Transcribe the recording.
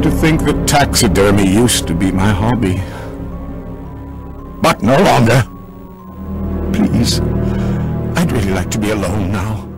To think that taxidermy used to be my hobby. But no longer. Please, I'd really like to be alone now.